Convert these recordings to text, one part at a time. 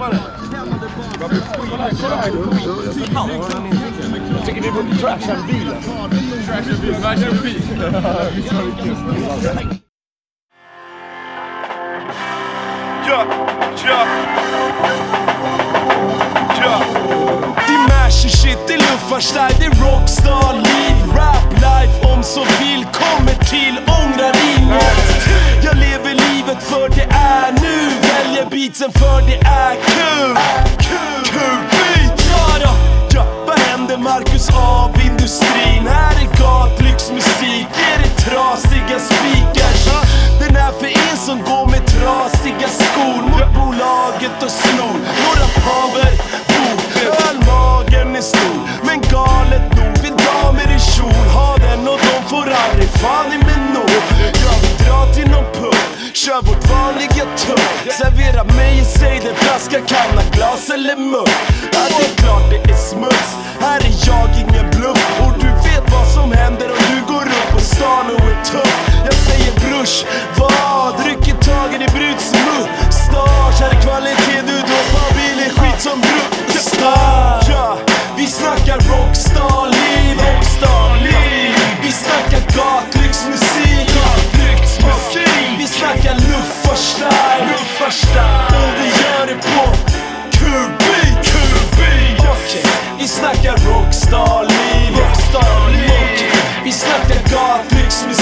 Jag tycker vi borde speakers Den är för er som går med trasiga skor Mot bolaget och snor. Några paver bor Ölmagen är stor, men galet nog vill damer i kjol ha den och de får aldrig fan i mig nåd. Jag vill dra till någon pub, kör vårt vanliga tugg Servera mig en ciderflaska, kanna, glas eller mugg. Ja, det är klart det är smuts, Rockstarliv, rockstarliv Vi snackar gatlyxmusik, gatlyxmusik. Vi snackar luftfartsstyle, luftfartsstyle. Och vi gör det på QB, QB Okej, vi snackar rockstarliv, rockstarliv okay. Vi snackar gatlyxmusik.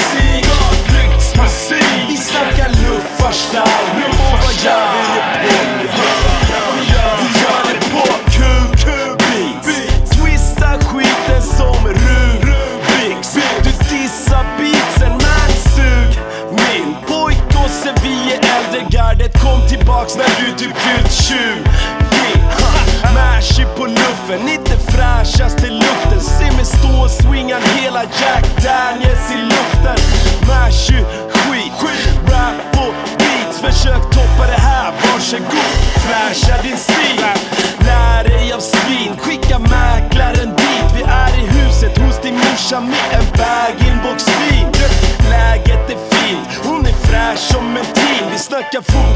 Fyllt 20 Ha, Mashy på luffen, inte fräschast i luften Se mig stå och swinga hela Jack Daniels i luften Mashy, skit, rap och beats Försök toppa det här, varsågod Fräscha din stil Lär dig av svin, skicka mäklaren dit Vi är i huset hos din morsa med en bag-in-box-vin Läget är fint, hon är fräsch som en teen Vi snackar fotboll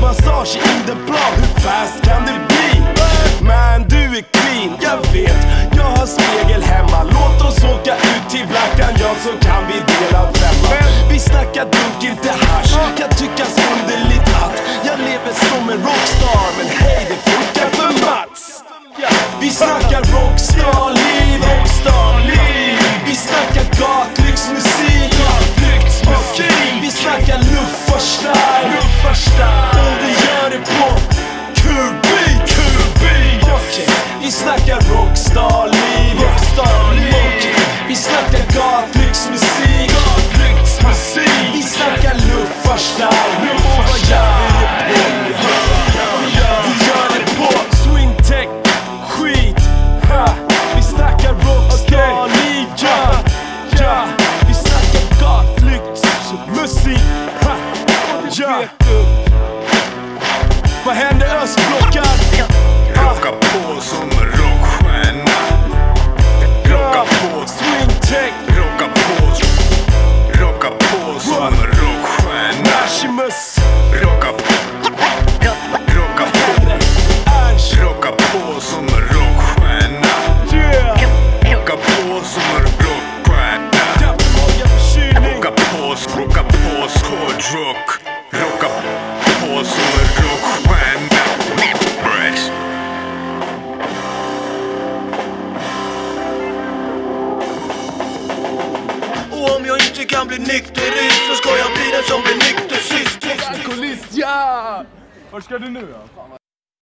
jag vet, jag har spegel hemma. Låt oss åka ut till Blackan, ja så kan vi dela femma Vi snackar dunk, inte hasch Kan tyckas underligt att jag lever som en rockstar. Men hej, det funkar för Mats. Vi snackar rockstar-liv, rockstar-liv Vi snackar gatlyxmusik, gatlyxmusik Vi snackar luftfartsstyle, luftfartsstyle jag inte kan bli nykterist så ska jag bli den som blir nykter sist Alkoholist, ja! Vart ska du nu då?